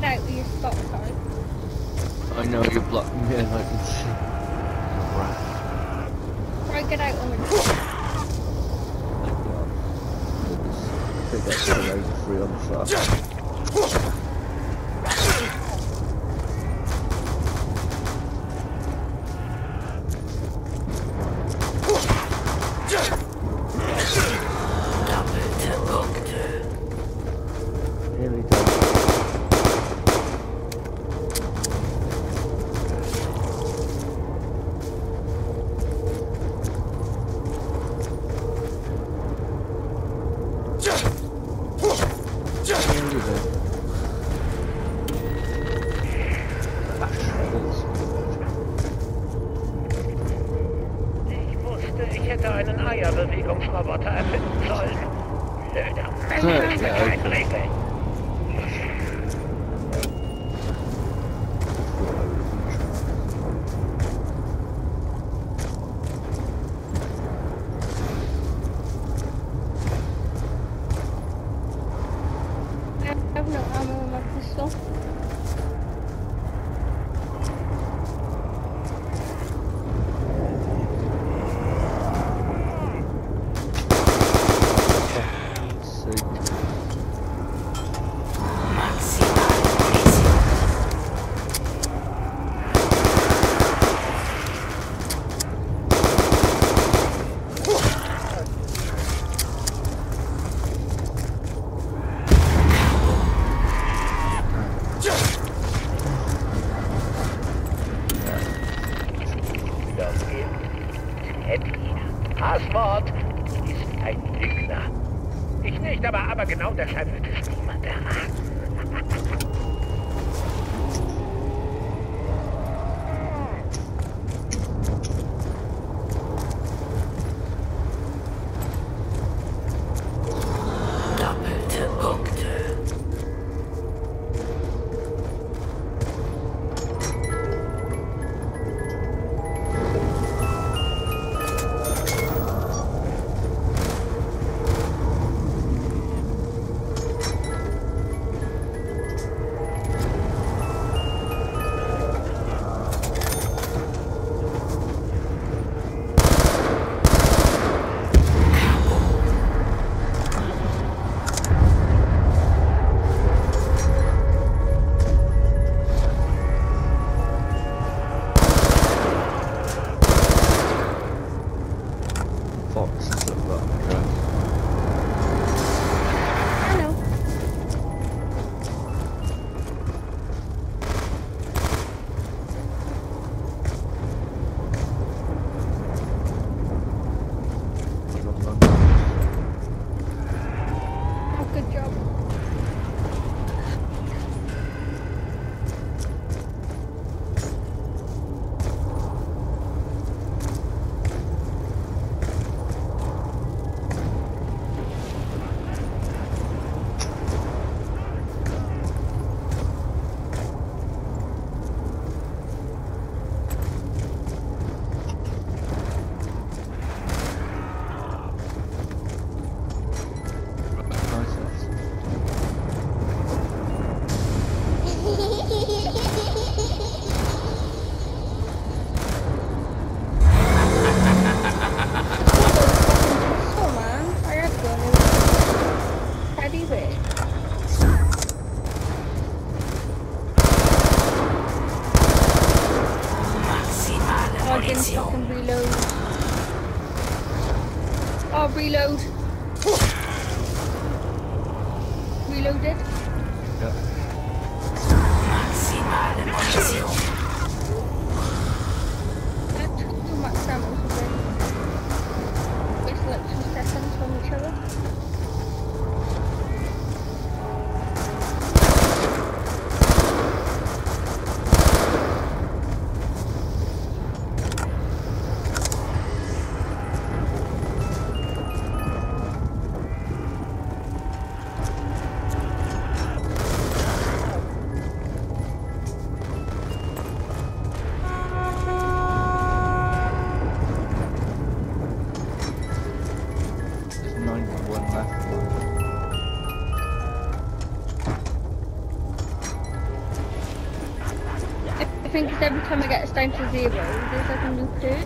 Try and every time I get it down to zero, like a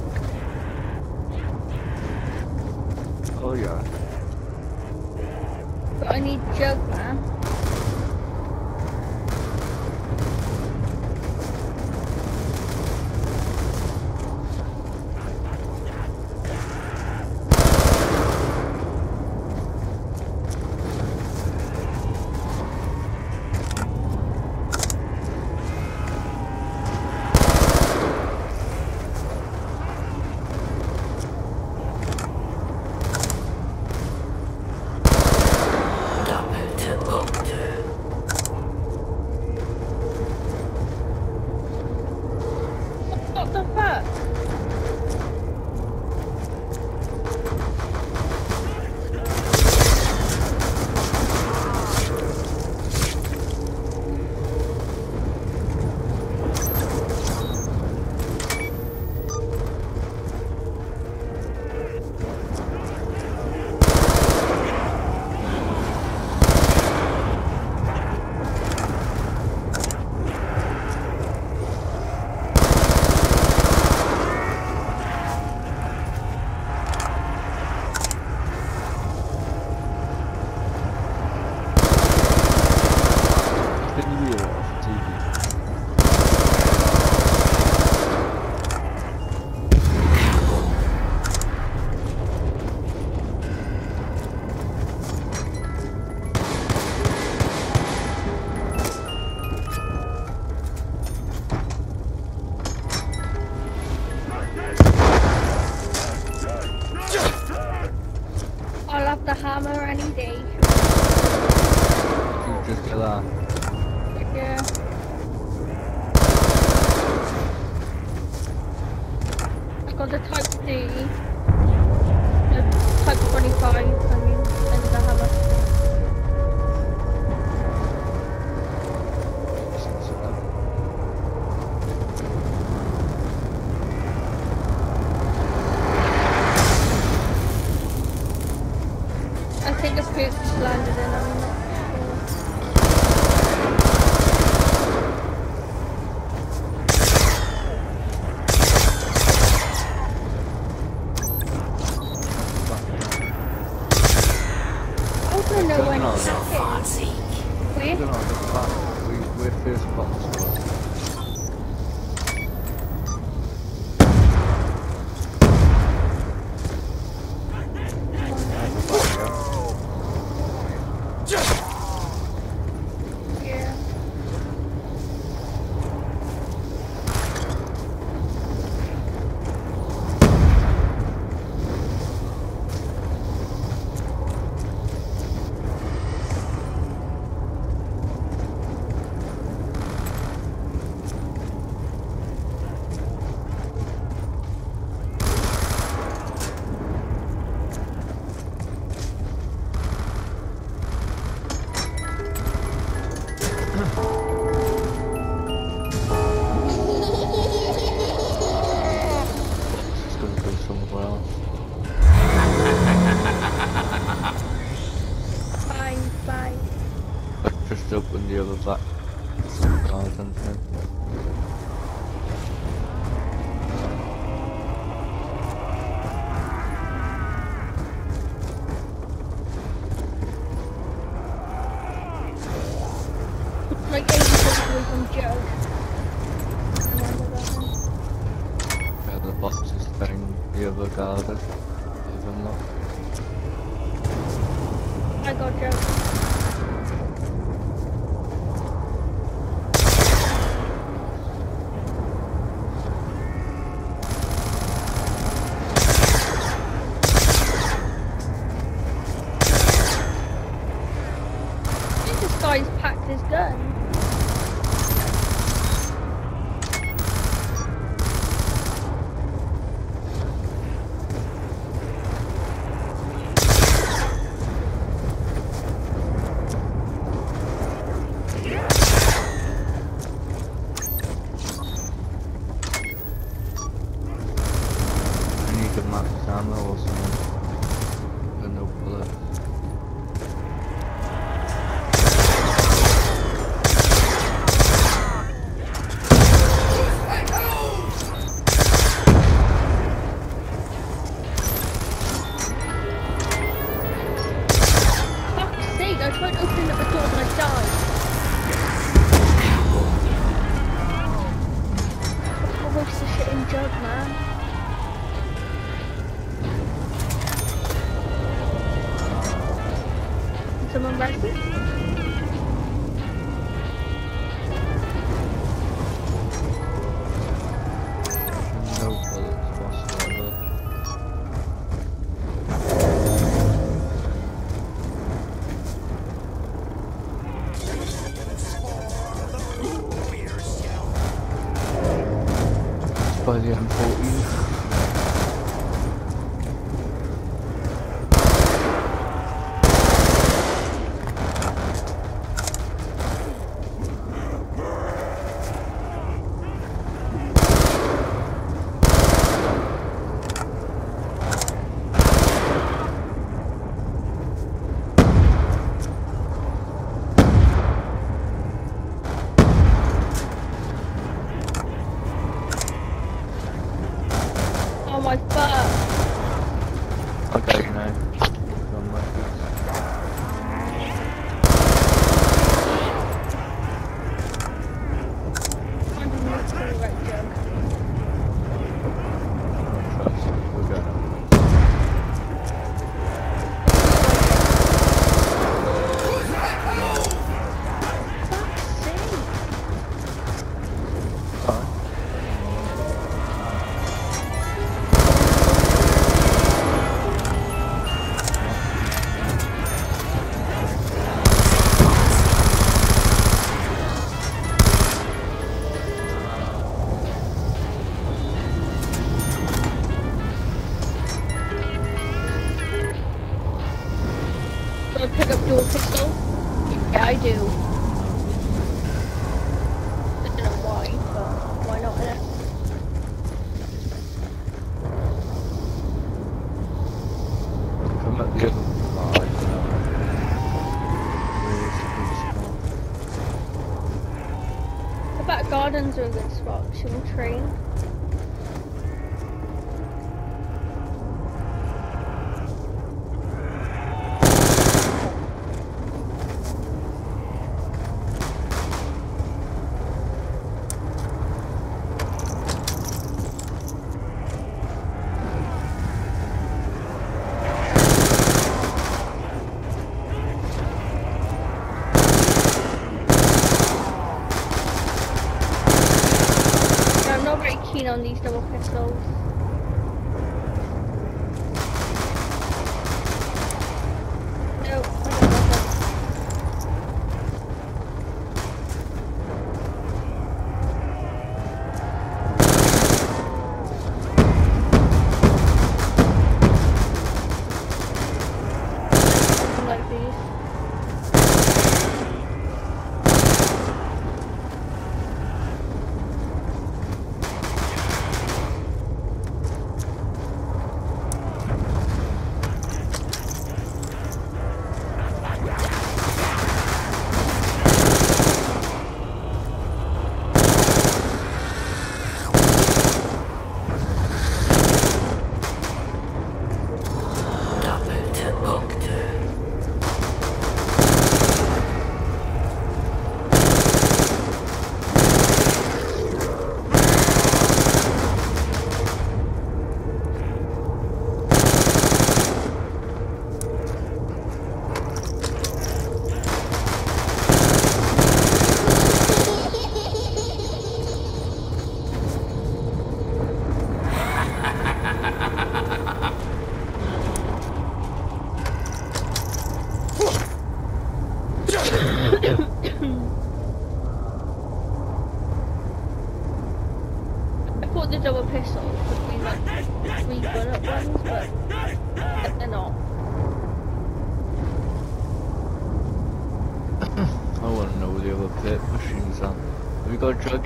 Là đi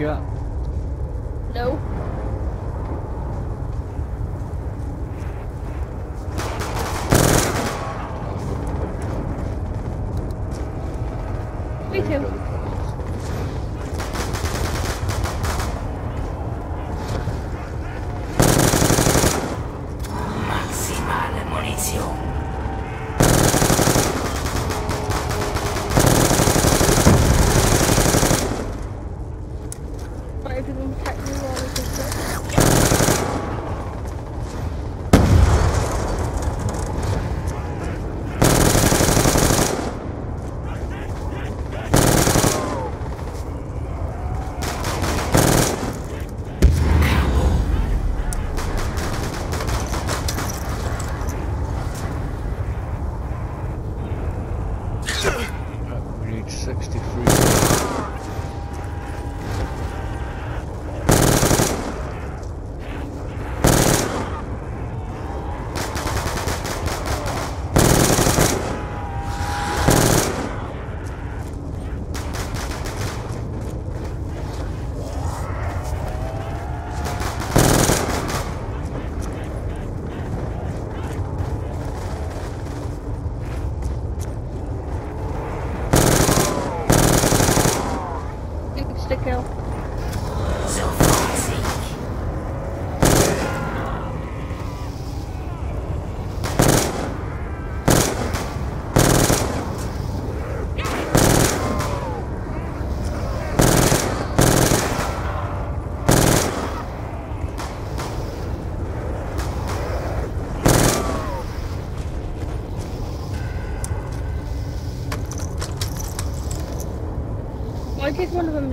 you got one of them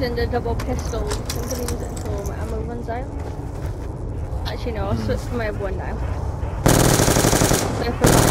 using the double pistols. I'm gonna use it until my ammo runs out. Actually no, I'll hmm. switch to my one now. So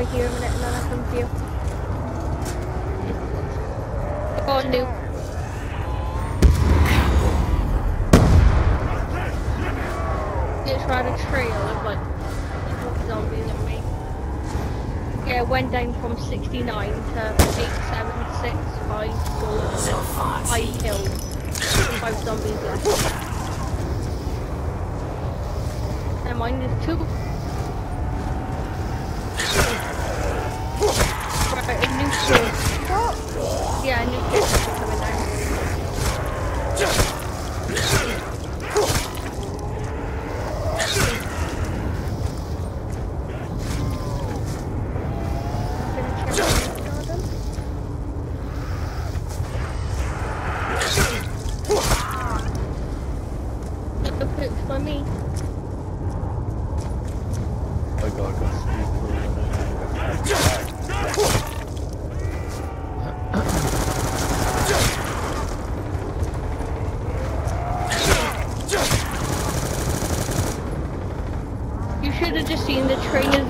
over here a minute and then I'll come to you. Go on, Luke. Just ride a trail of like zombies and me. Yeah, went down from 69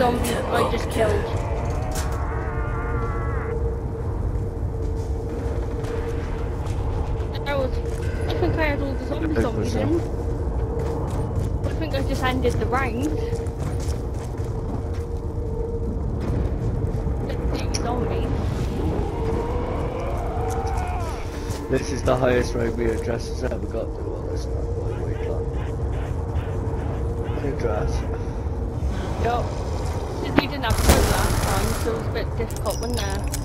dumped, I just killed. I was, I think I had all the zombie zombies in. I think I just ended the round. This is the highest road we address has ever got to all this time. Good grass. Yep was a bit difficult, when there.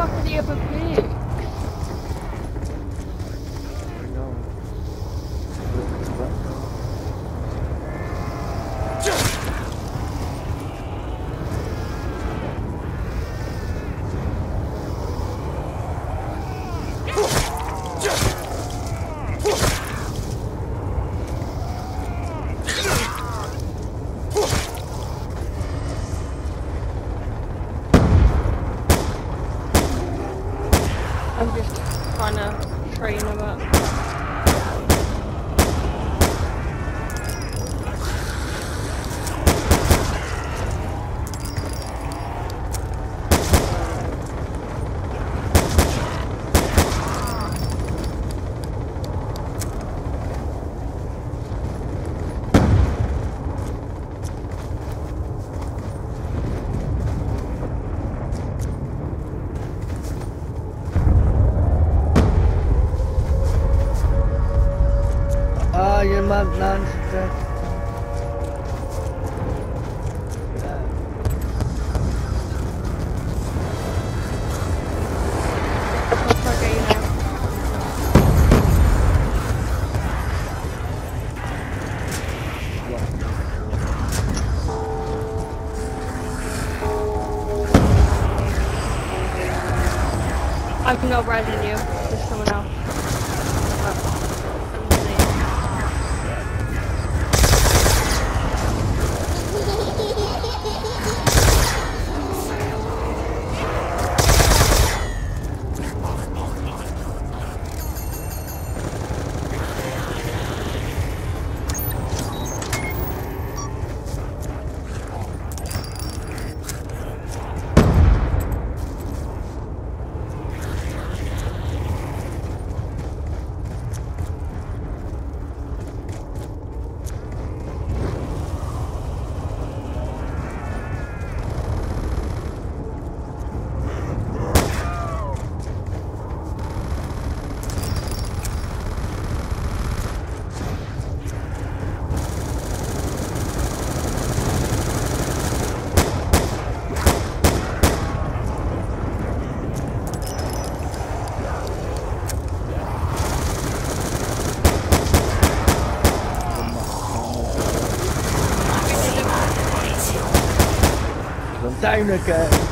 fuck are they up up here? month non-stress. no residence. Down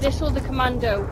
this or the commando.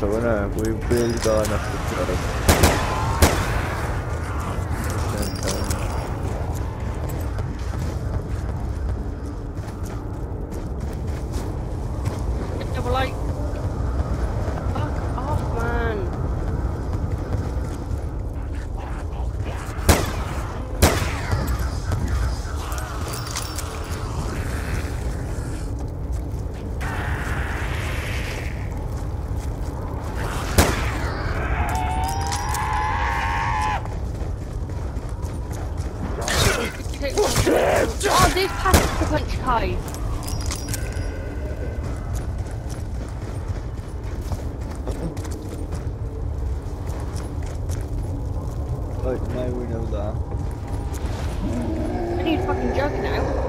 Barcelona, muy delicado, ¿no? But now we know that. I need fucking juggernaut.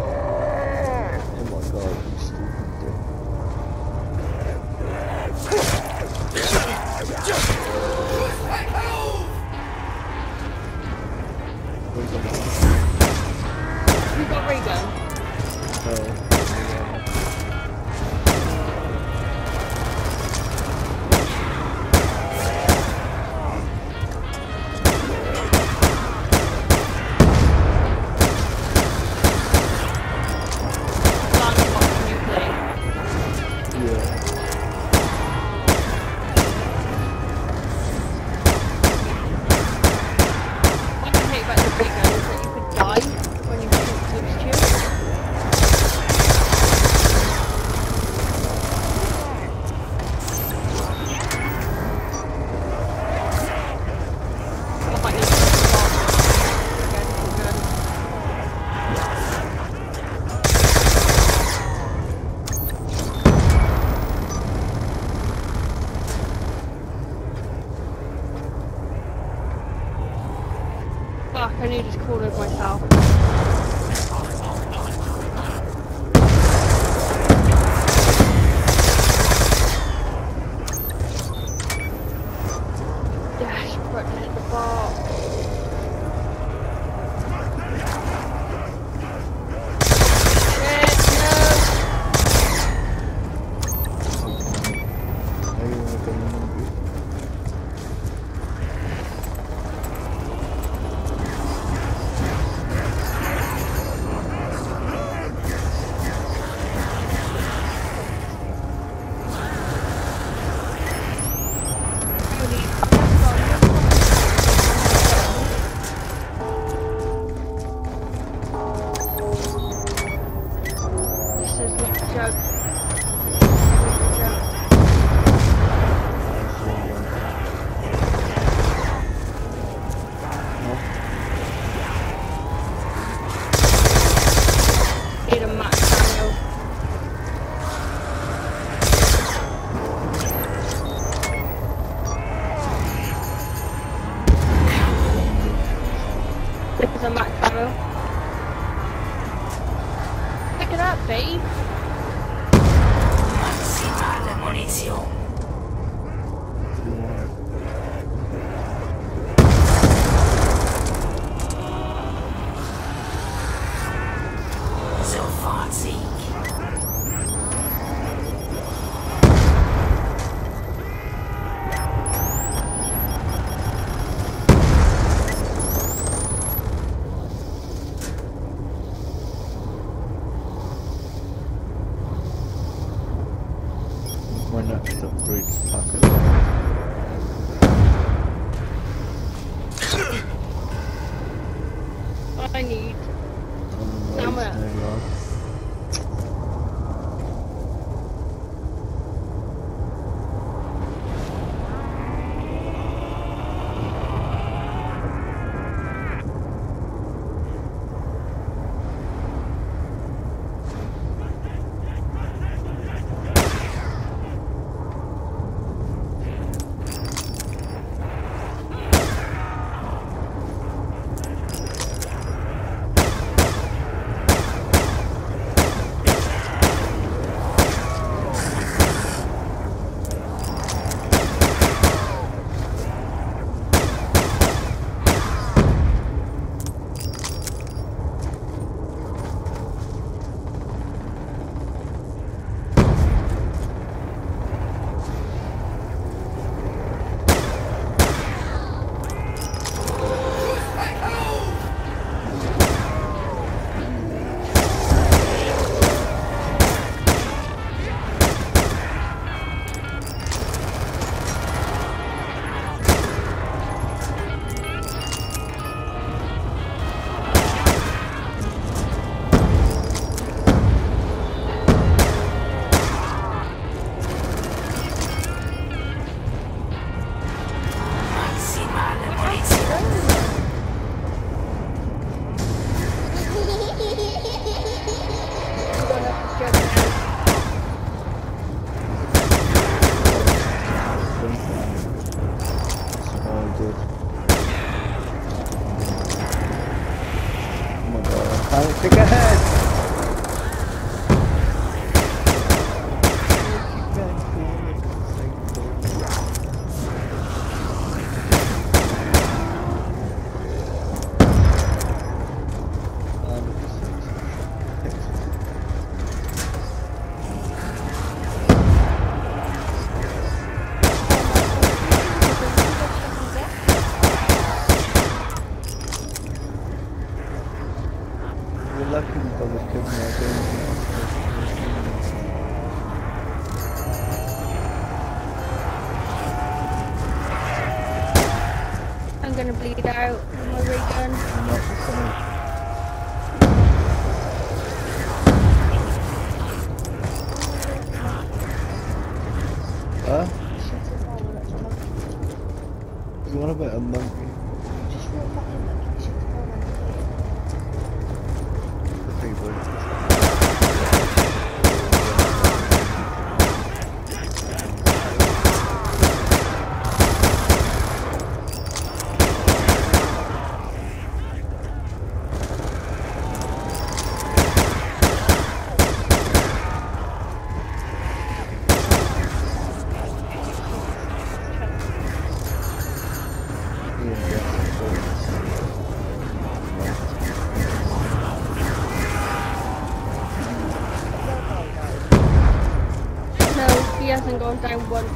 caiu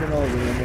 Boat chugging all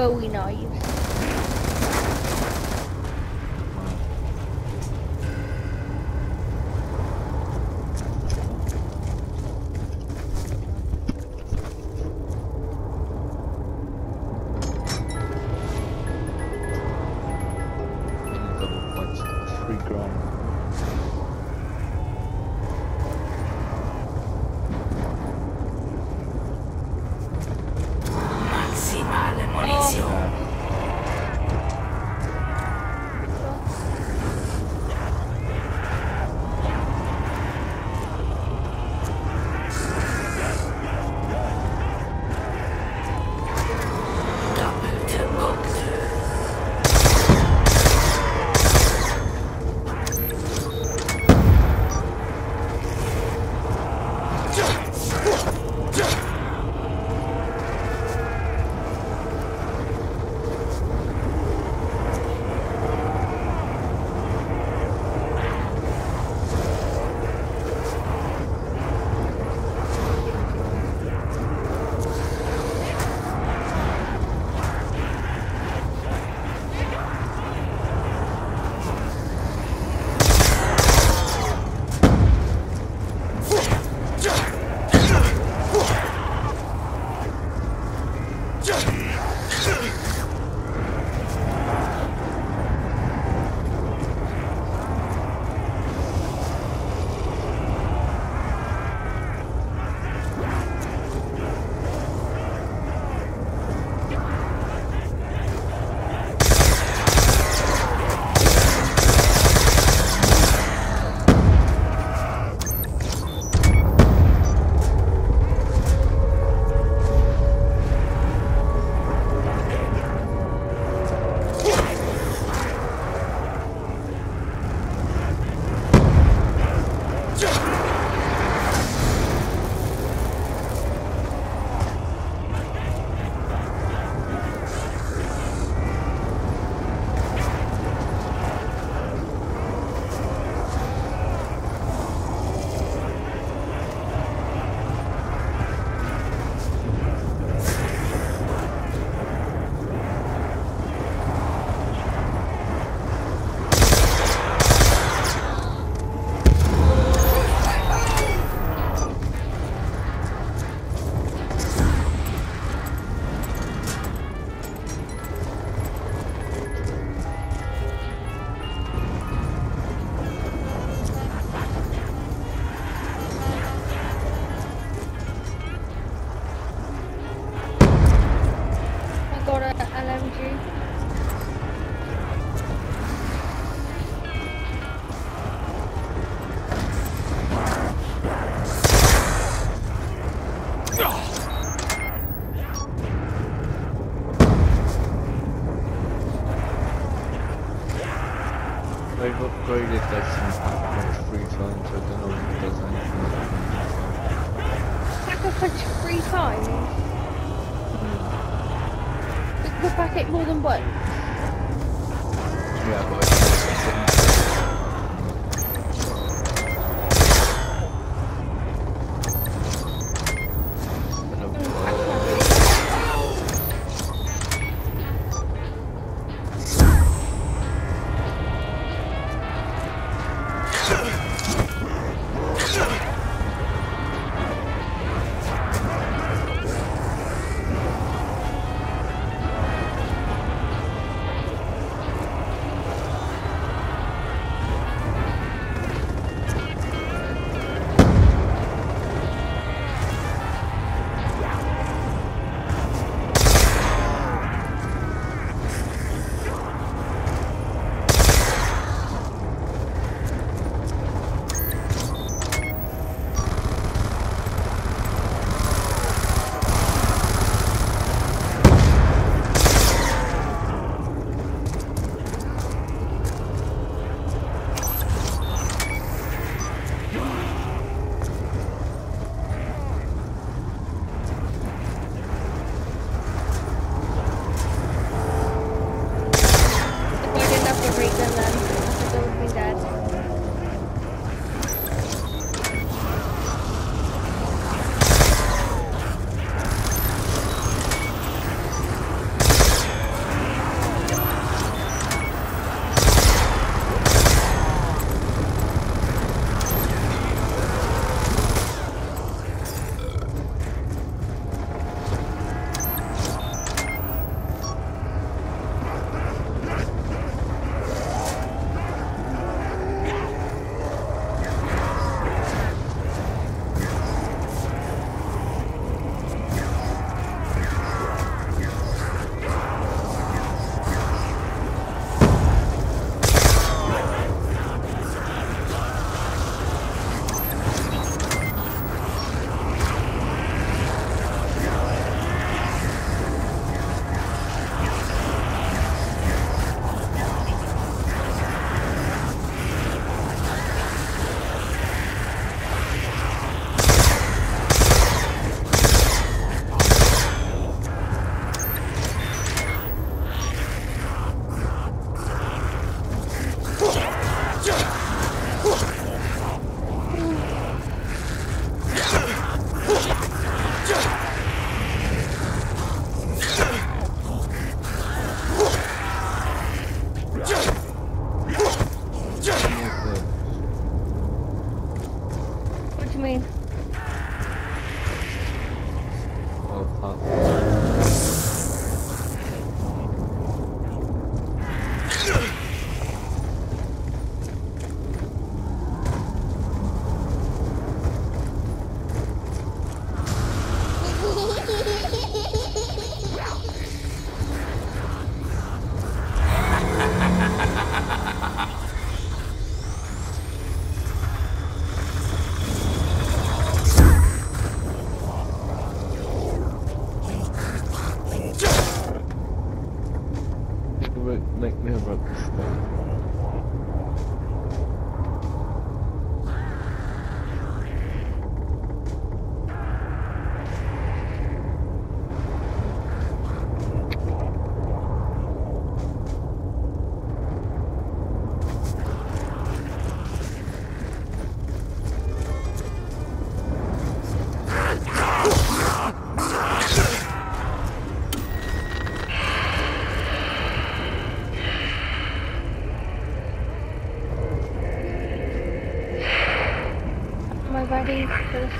But we know upgraded this like three times, I hmm. don't know if it does anything. Pack a punch three times. The, the packet more than once.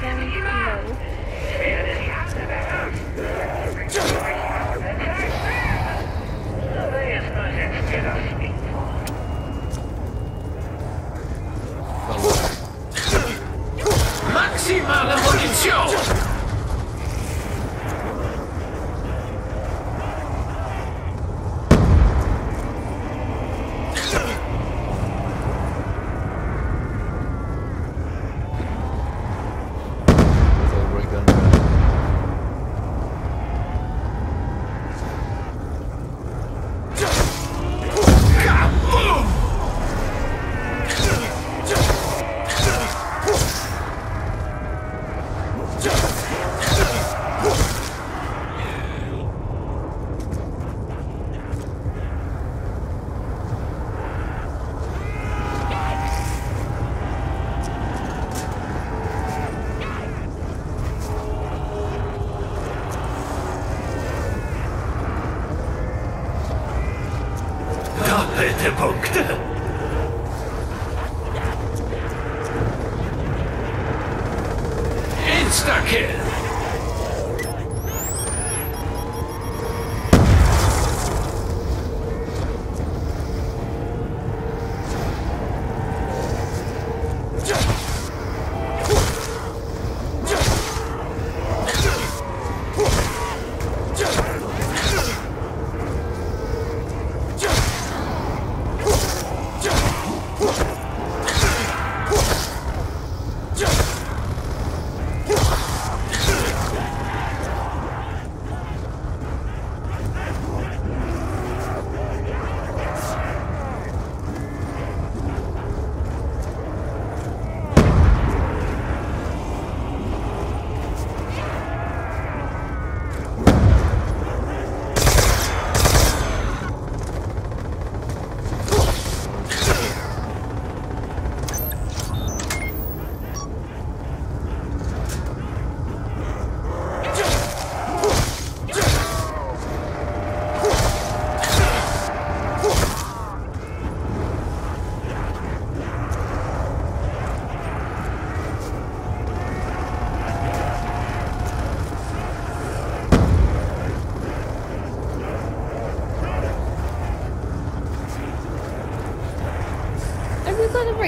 For Punkte.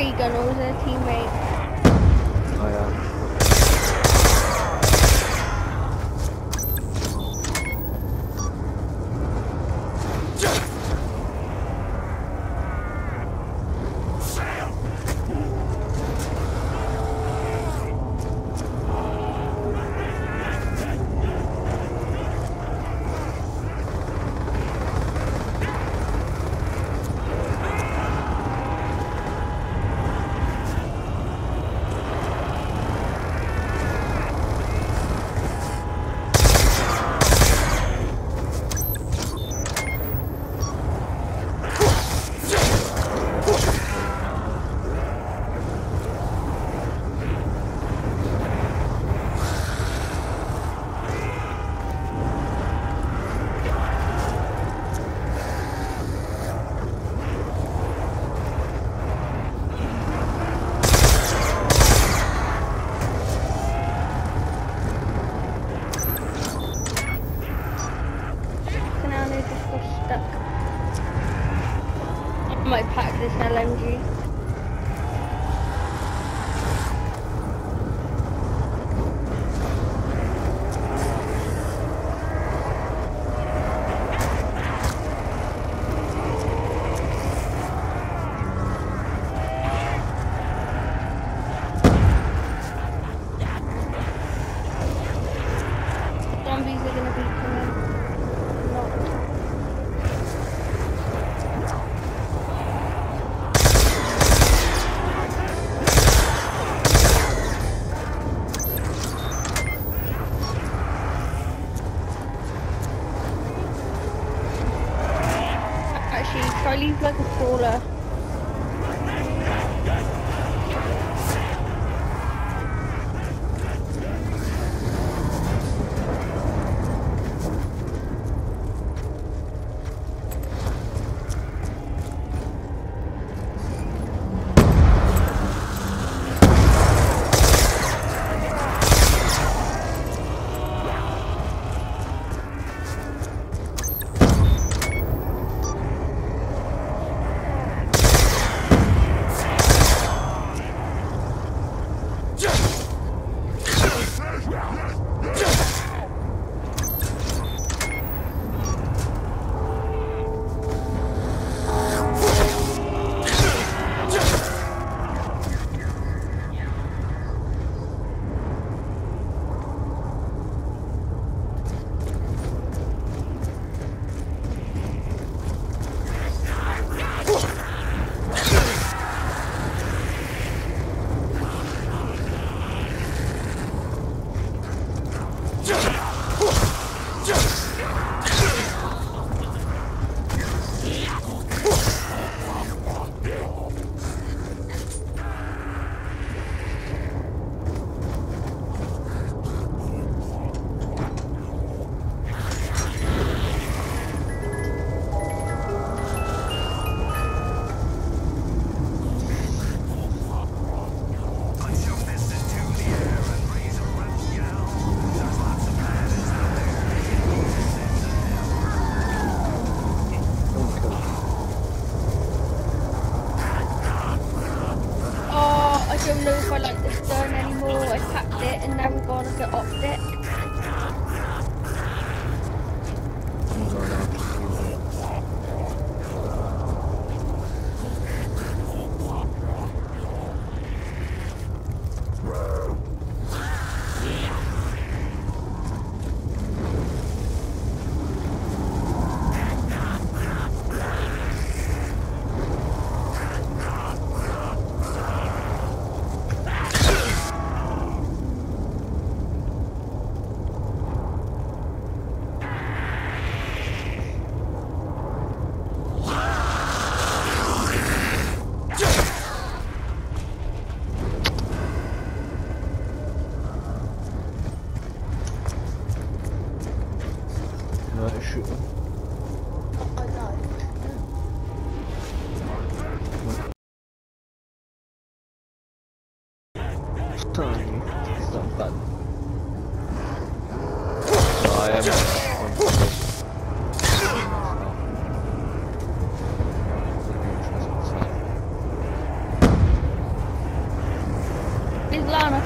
You got a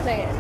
Is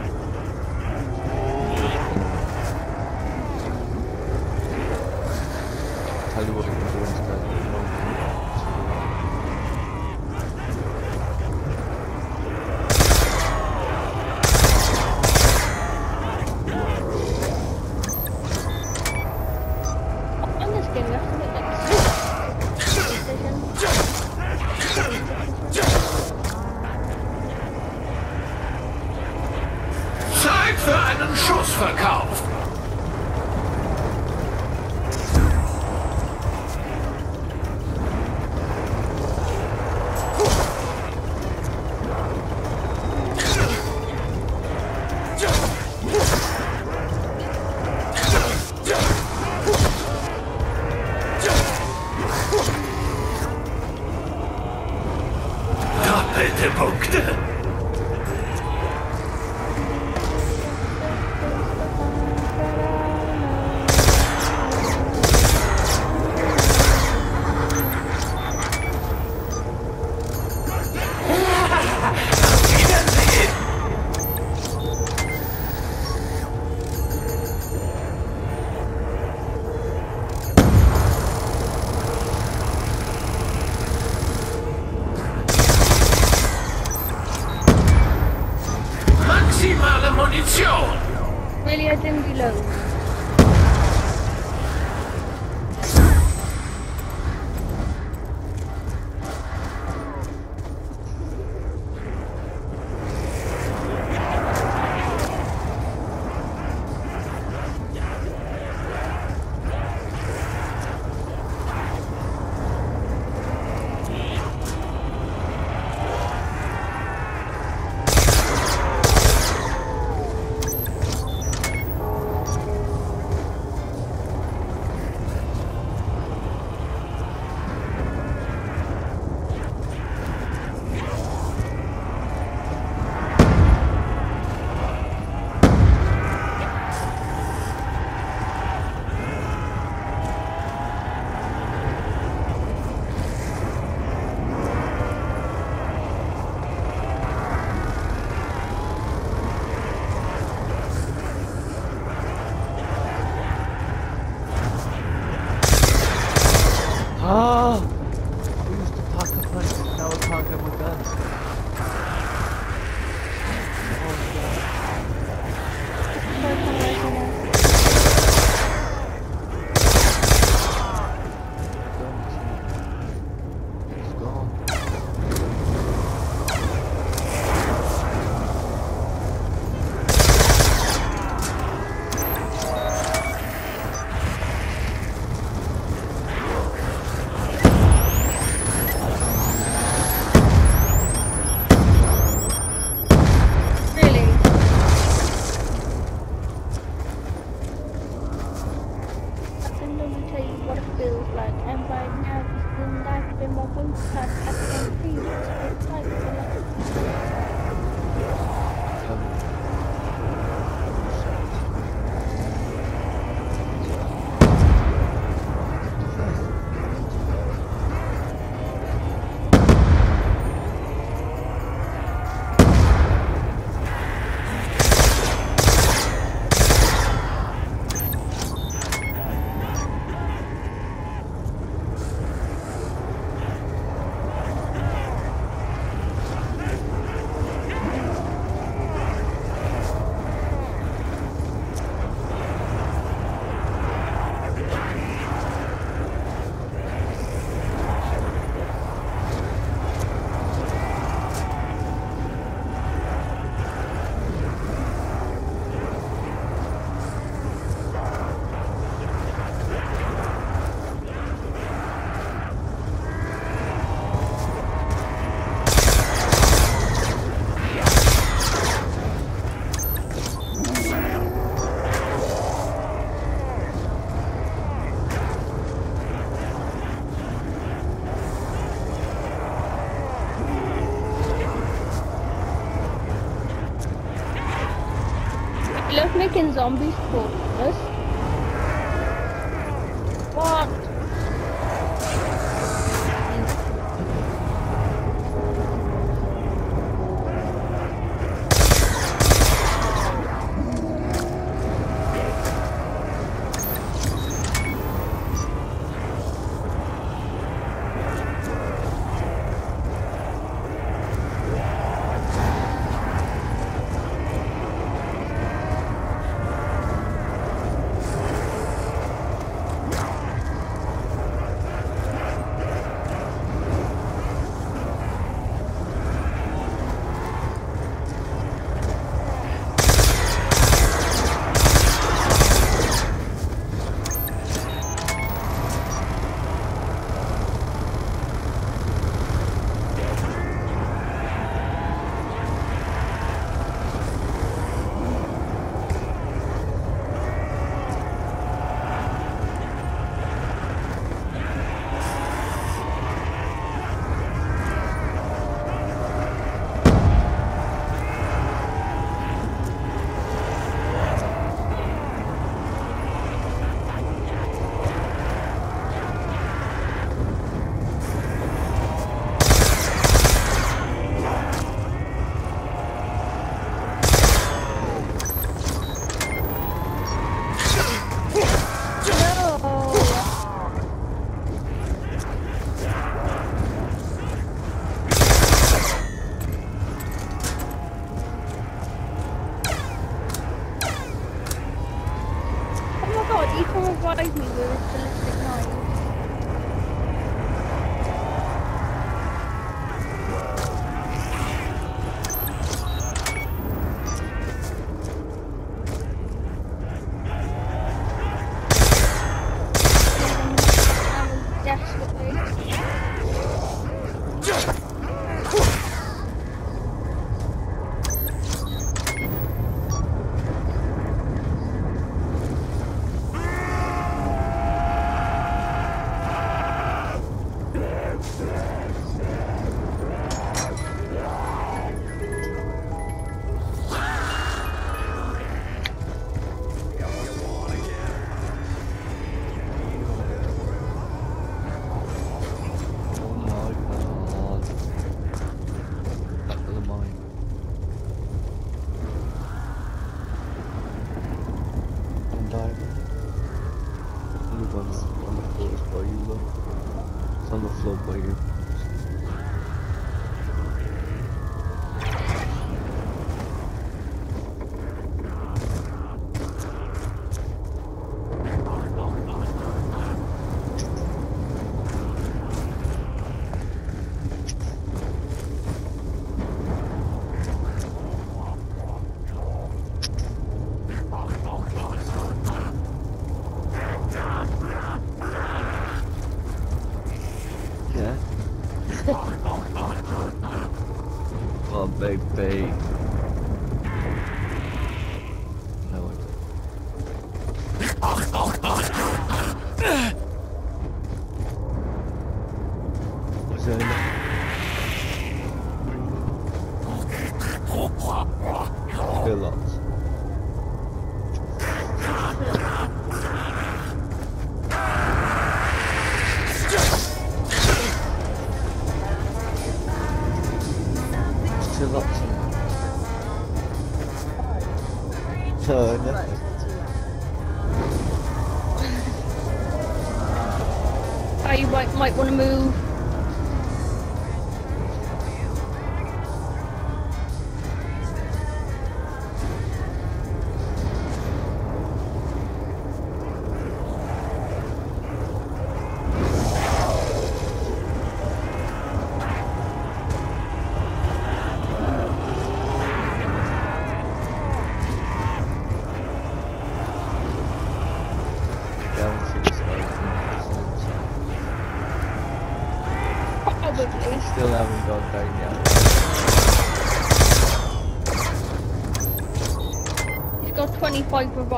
in Zombies 4.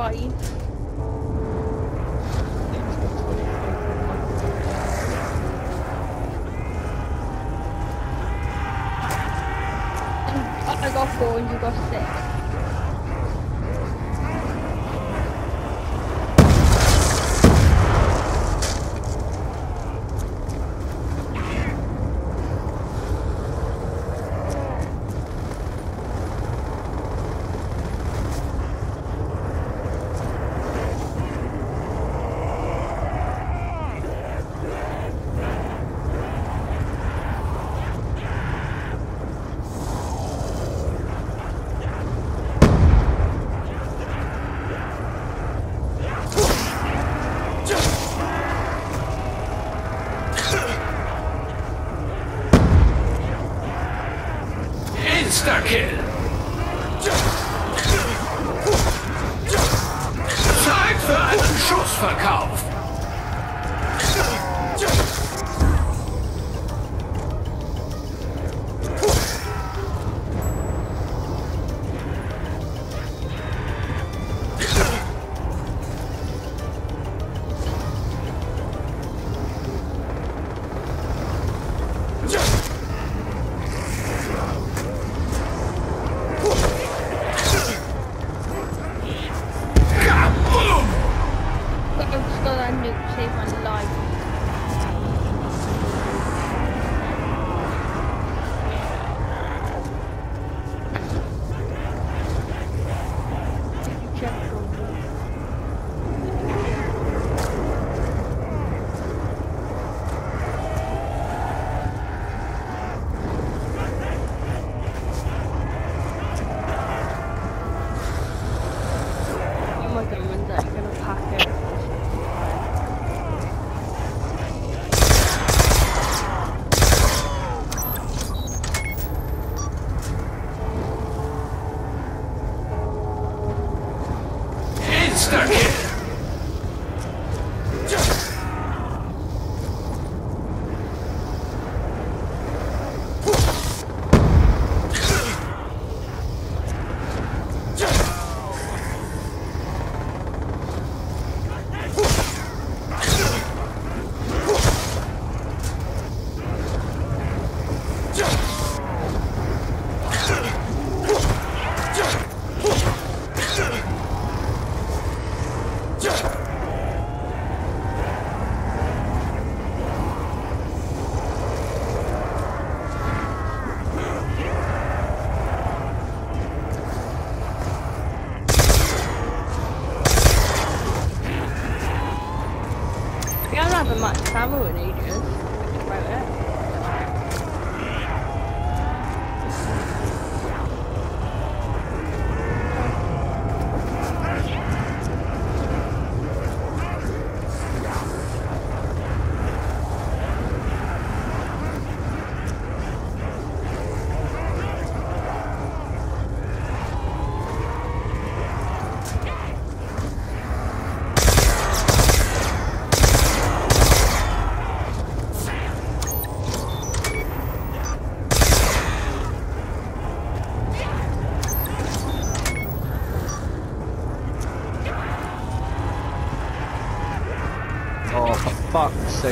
ahí. stuck here.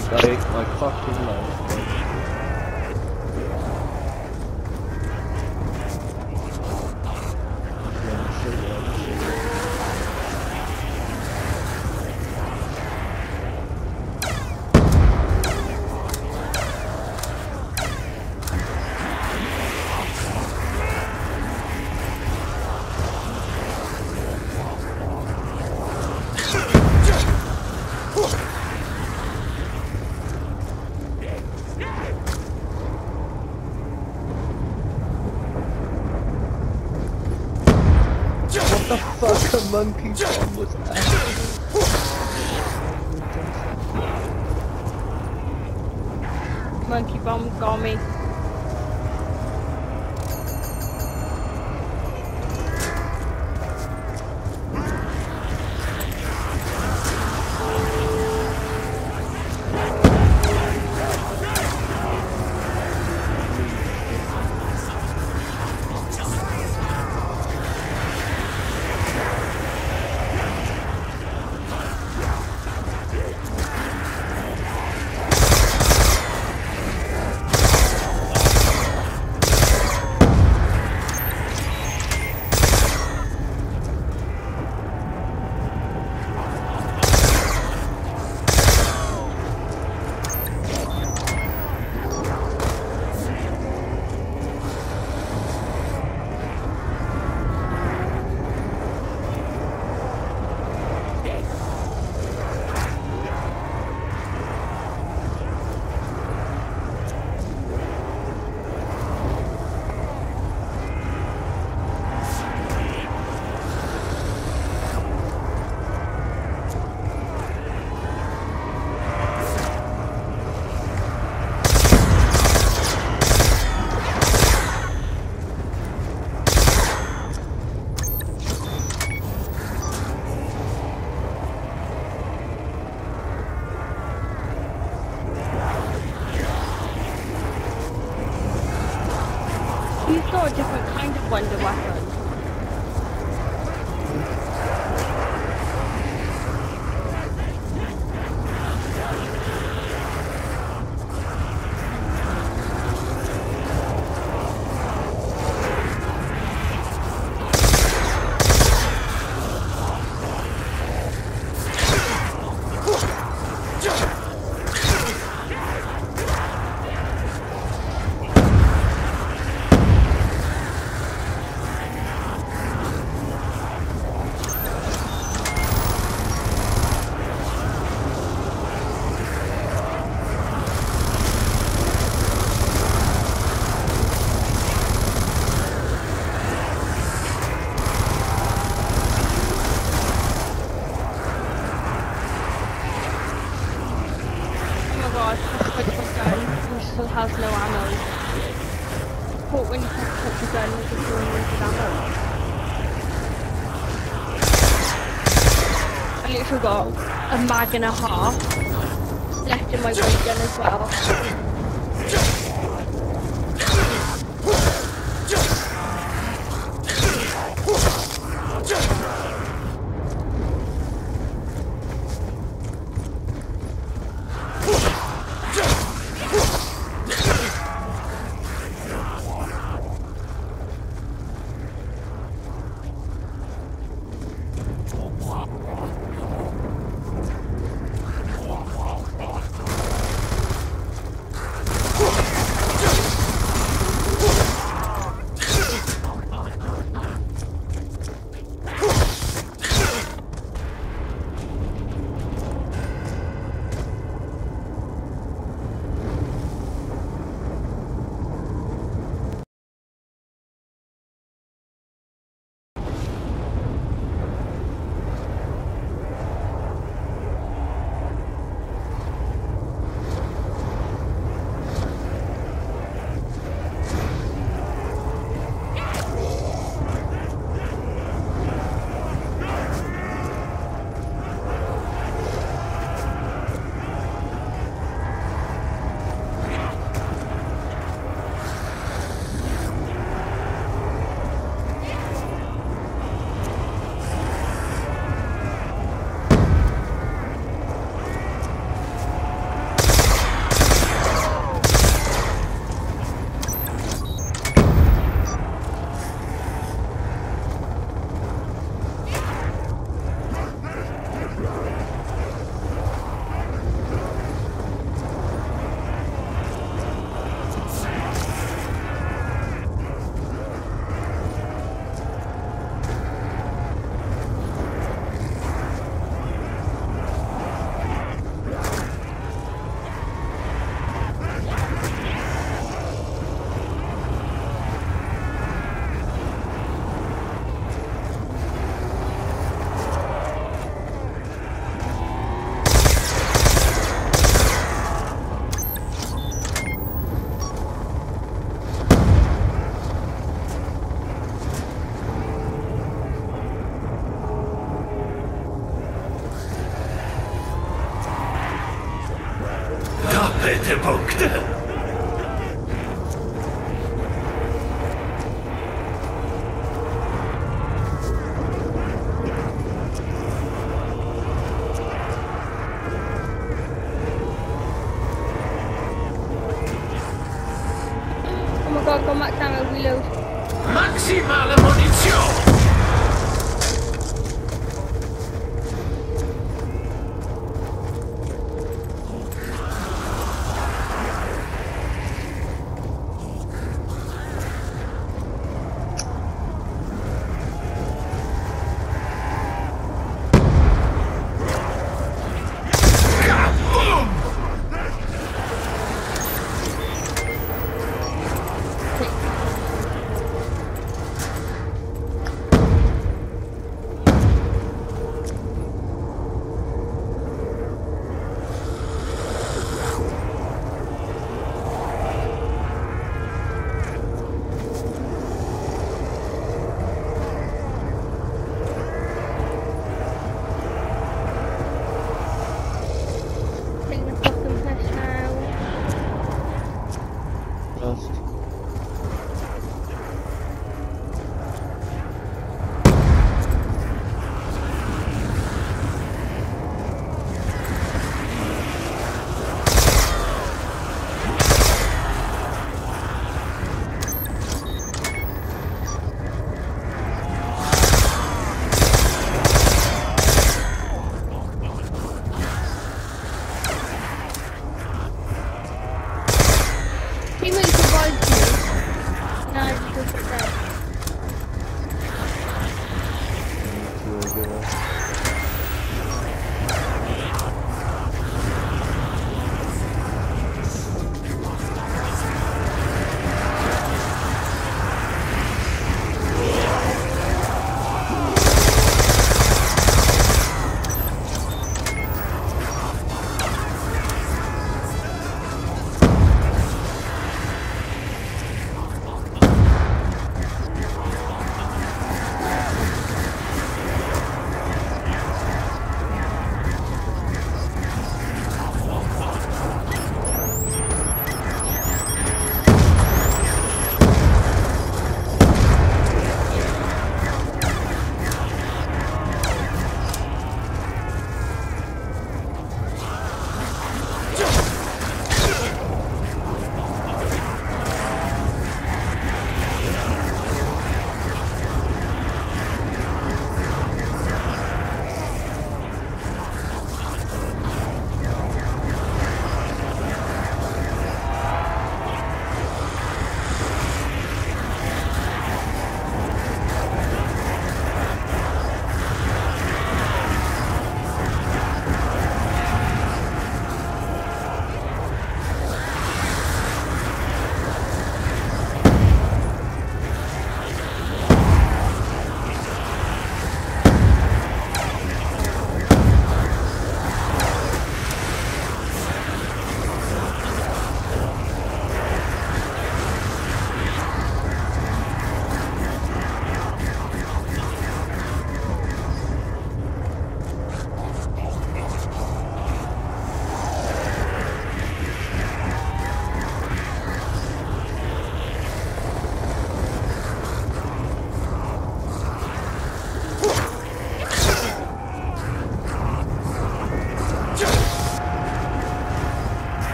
Fuck's sake, I ate my fucking life. Yeah, shit, yeah, shit. What the fuck a monkey a mag and a half left in my gun as well.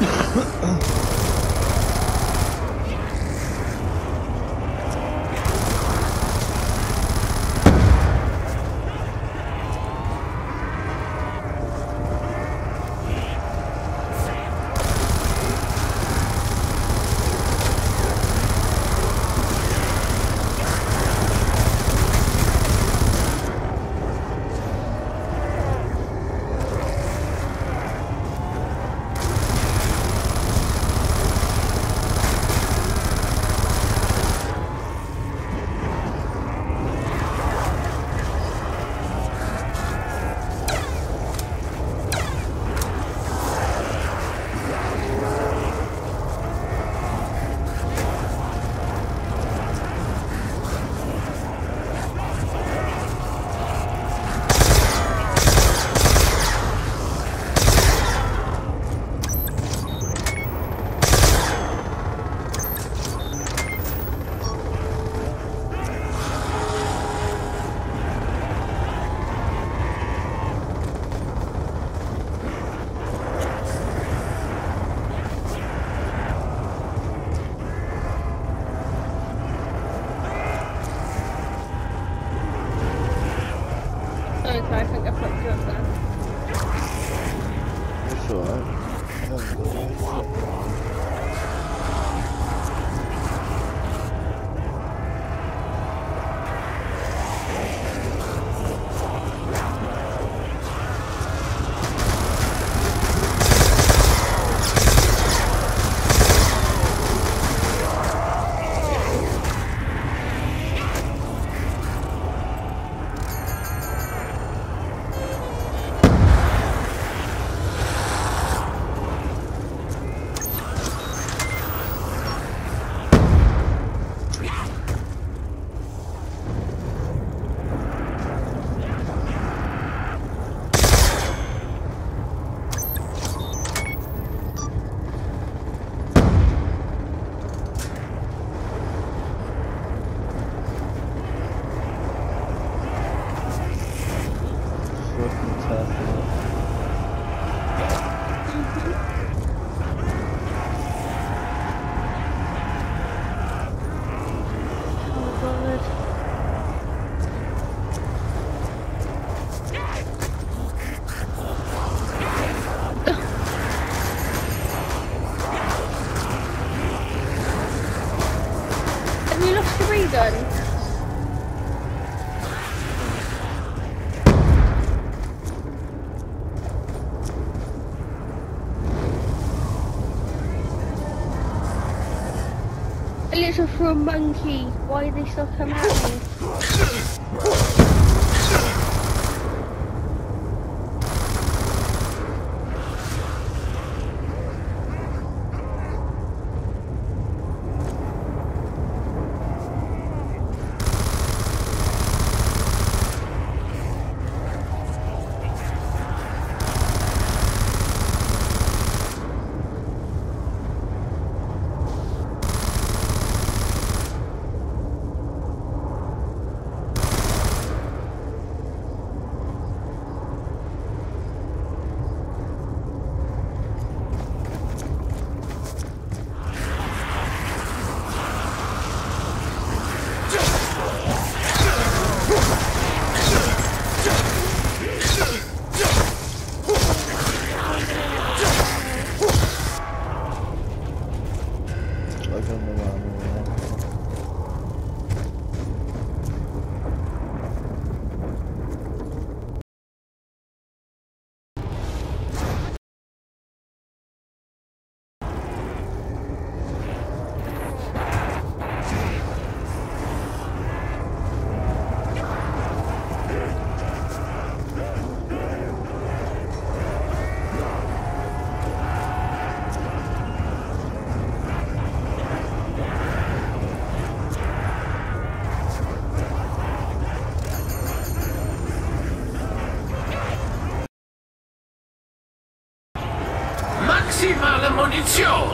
Oh. are from monkeys. Why are they still a at me? 什么啊？Accio!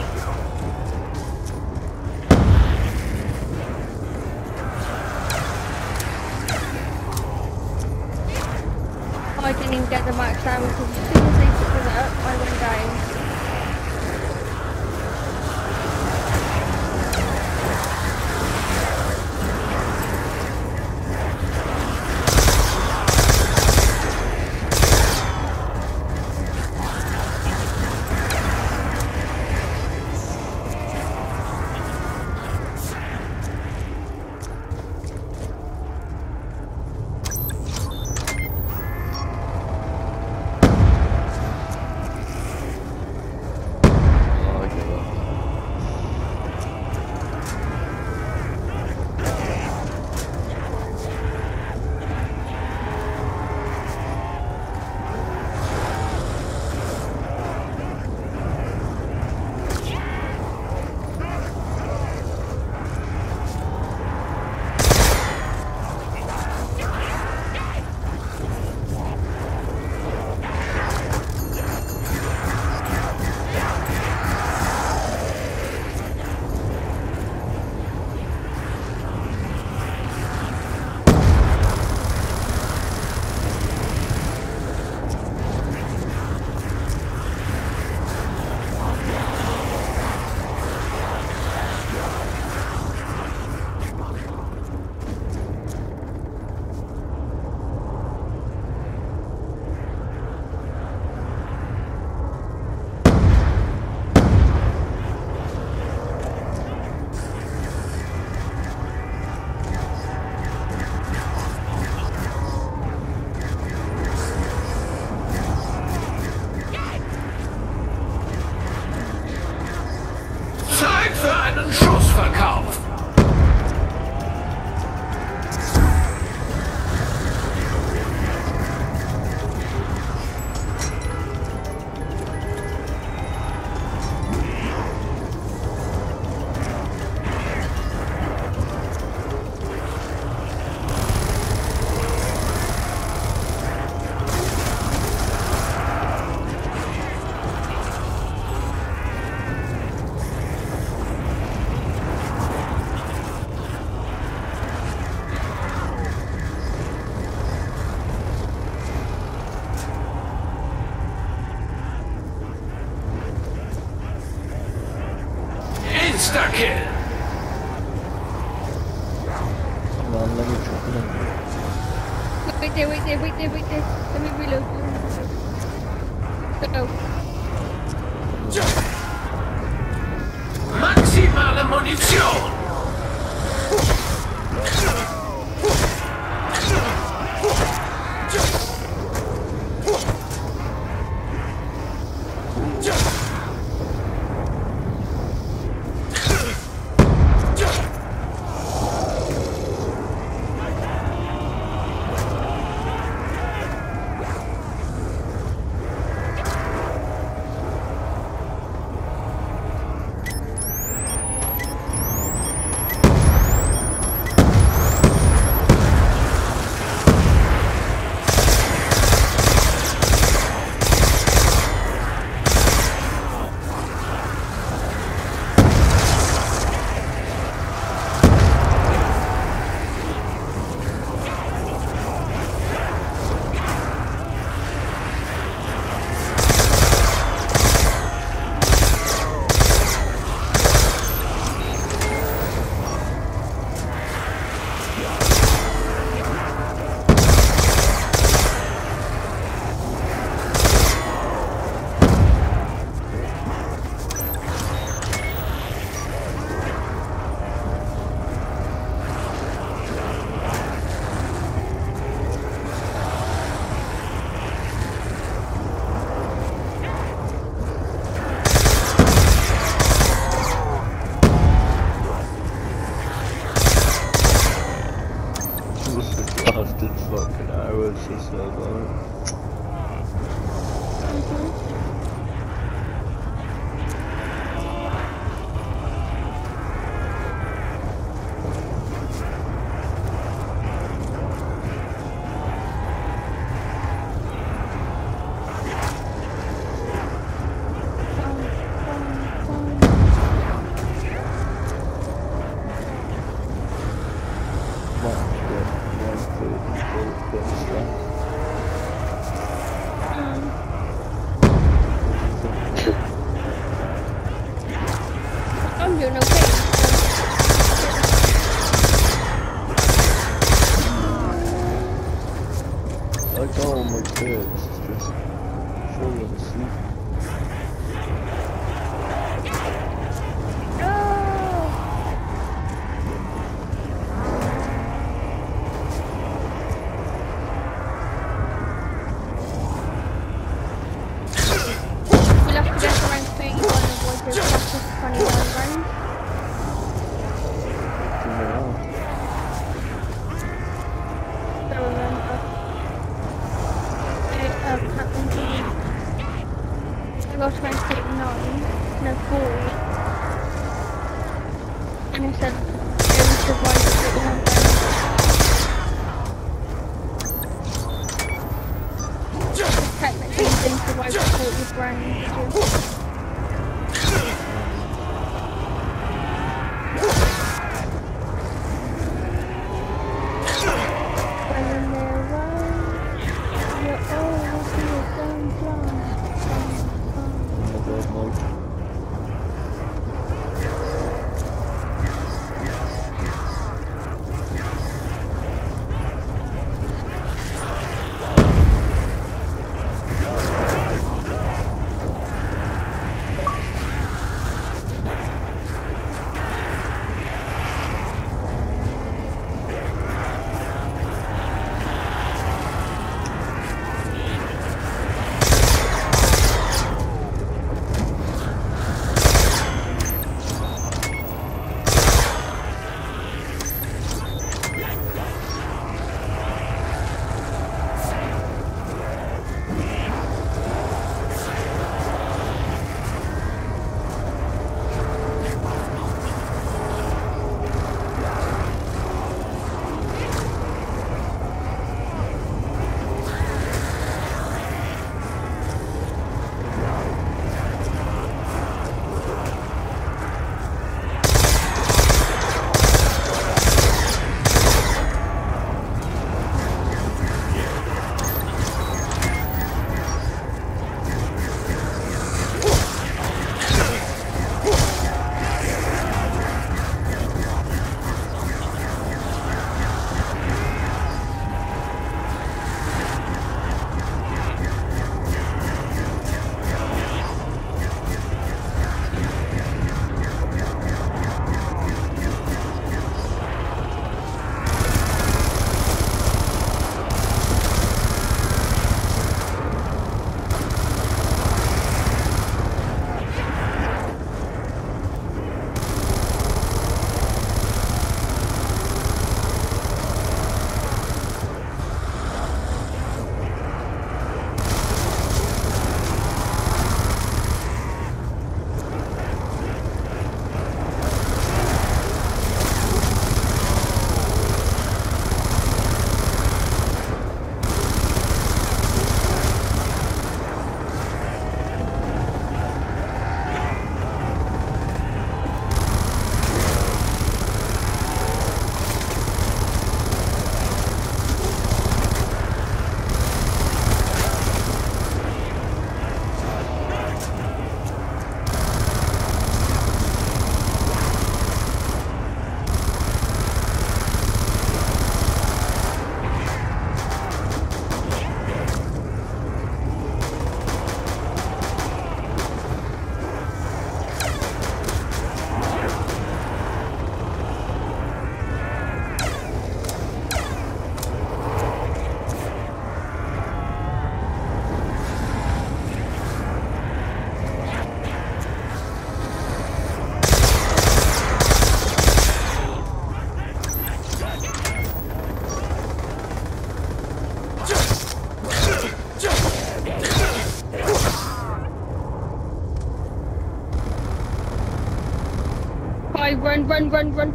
Run, run, run, run,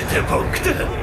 れて僕だ。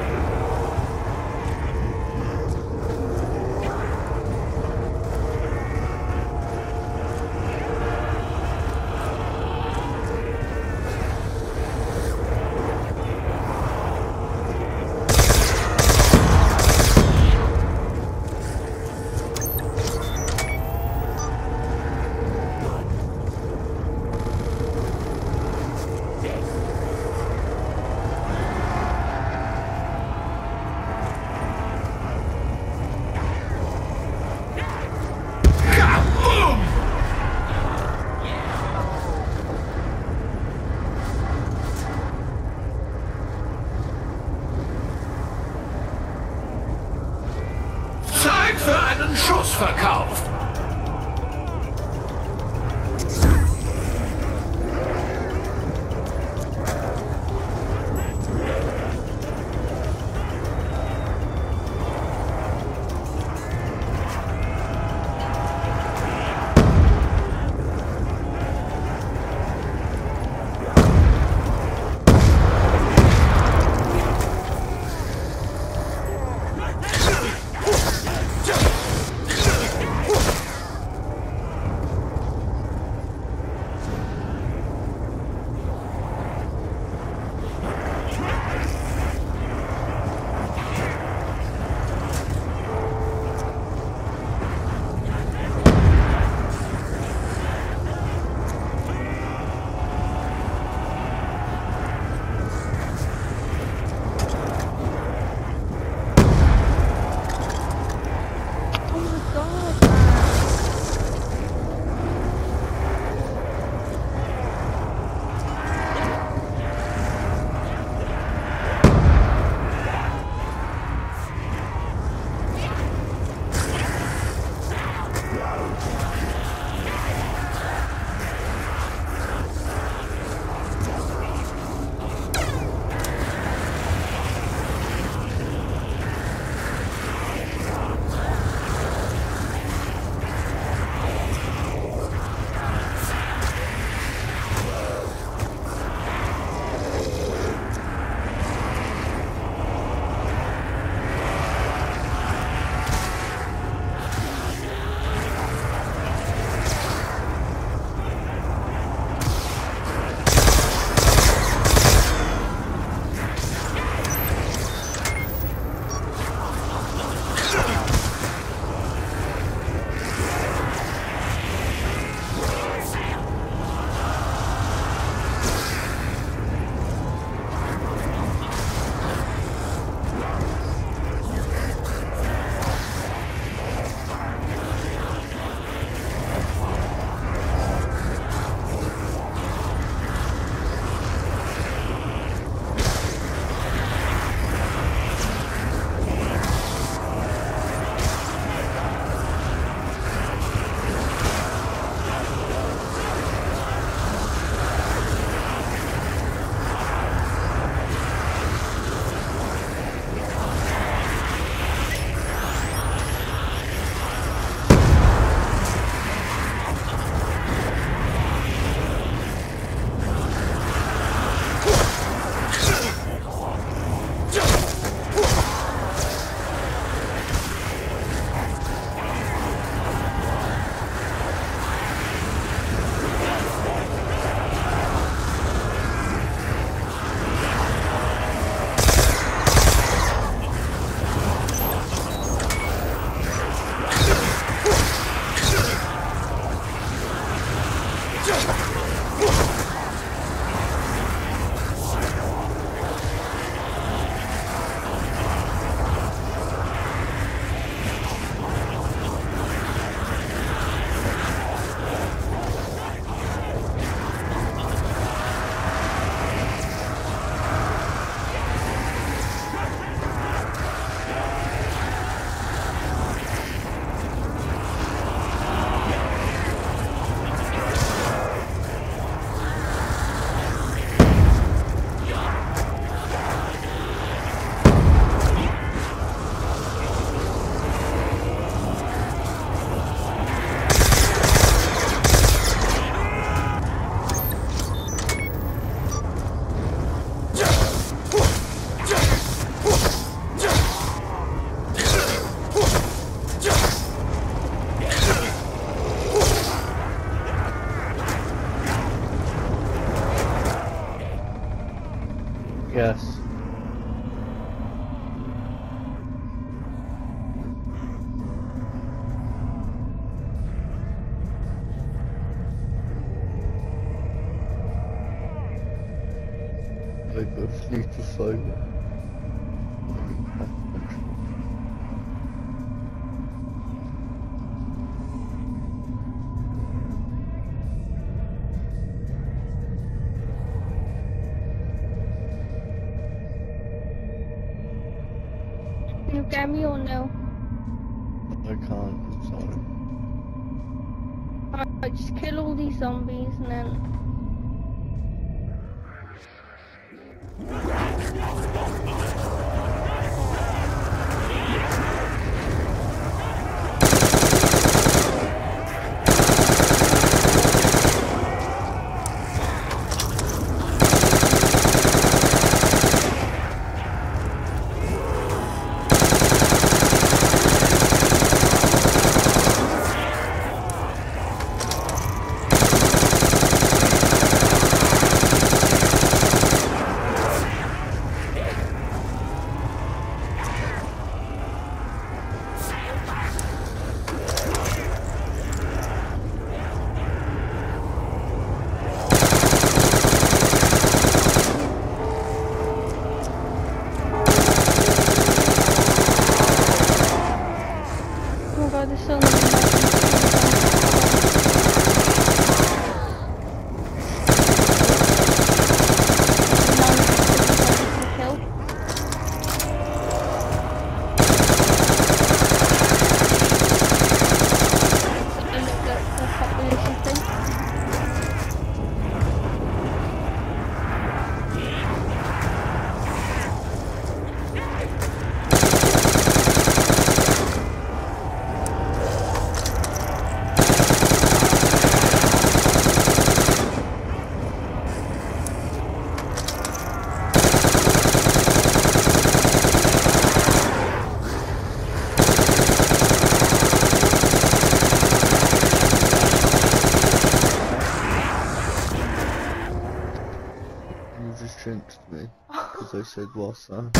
Jinxed me.